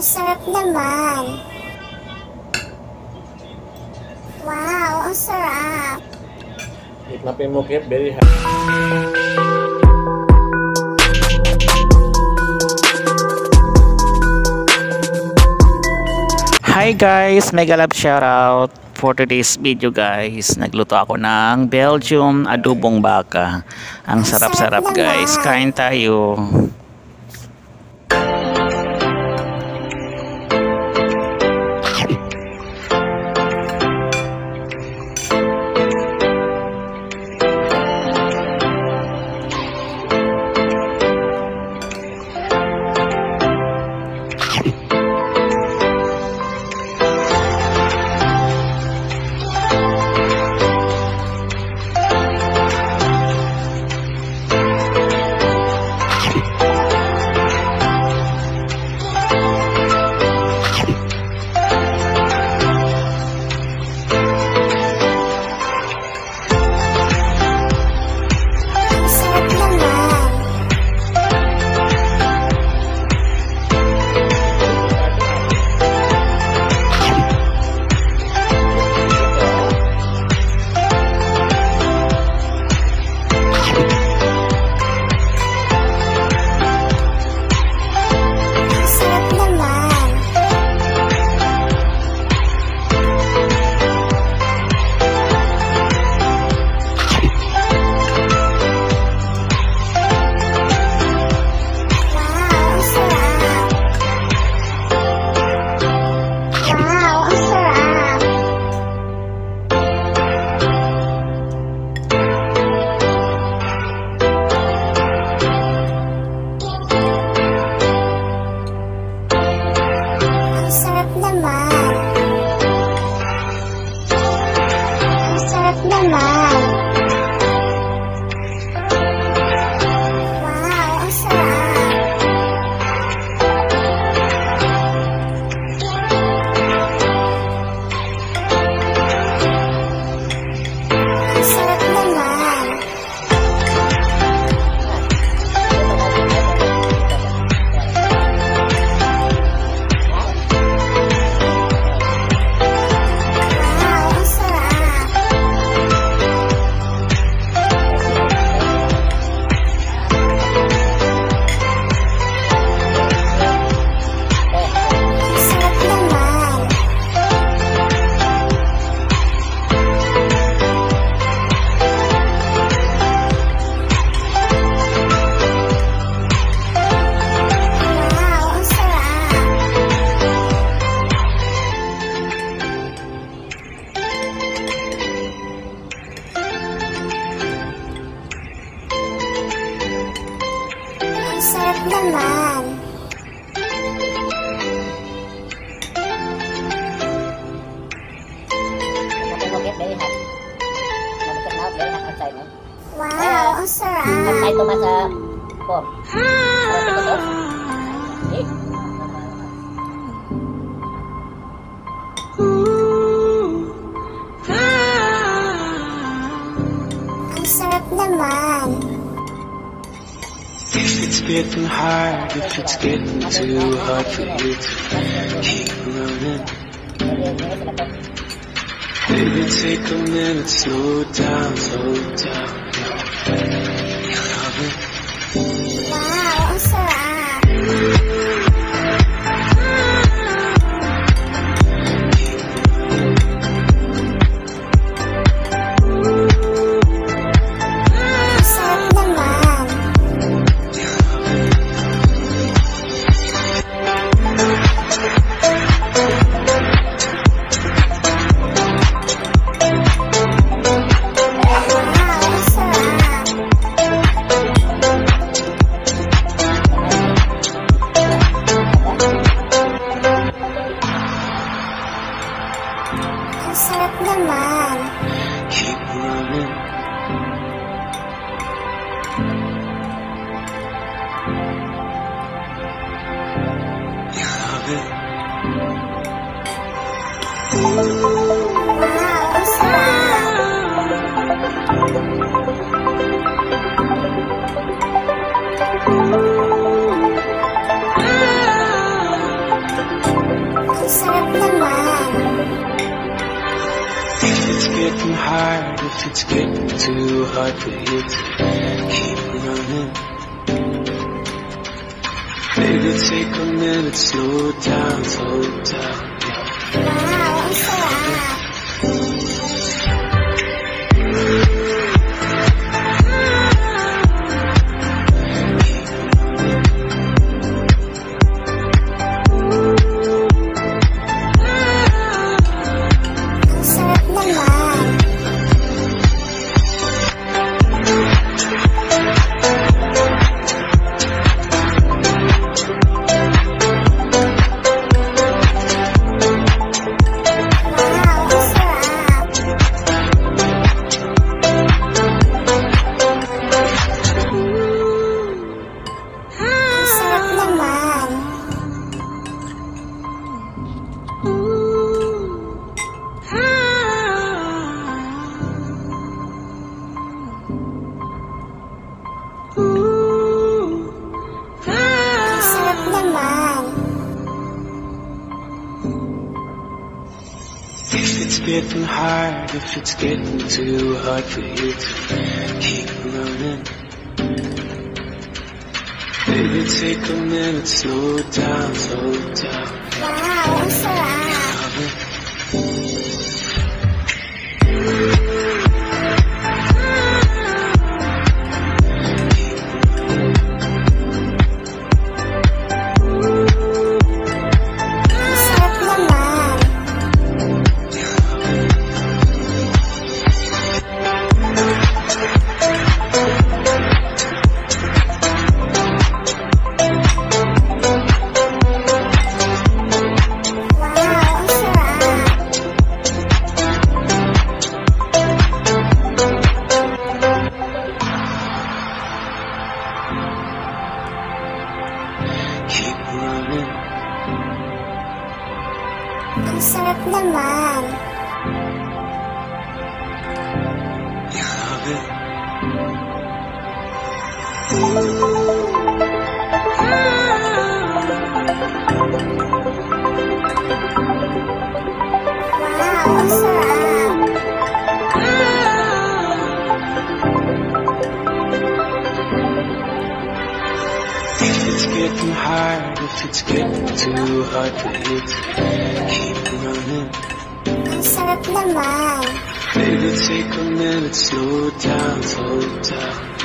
Ang sarap naman. Wow, ang sarap. Itlapin mo, Kip. Very hot. Hi guys, mega love shoutout for today's video guys. Nagluto ako ng Belgium adobong baka. Ang sarap-sarap guys. Kain tayo. Naman. Ang naman. Very hot. Ko now, very hot outside, no? Wow, ang sarap. Outside to sa form. Sarap ito to. Ang sarap naman. If it's getting hard, if it's getting too hard for you to keep running, baby, take a minute, slow down, slow down. You love it. Wow, ang sarap. Ang it's getting hard, if it's getting too hard to keep running Baby, take a minute, slow down, slow down. It's getting hard, if it's getting too hard for you to keep running. Maybe take a minute, slow down, slow down. Wow, Ang sarap naman. Wow, ang sarap. It's getting hard, if it's getting too hard for you to keep running. Ang sarap naman. Maybe take a minute, slow down, slow down.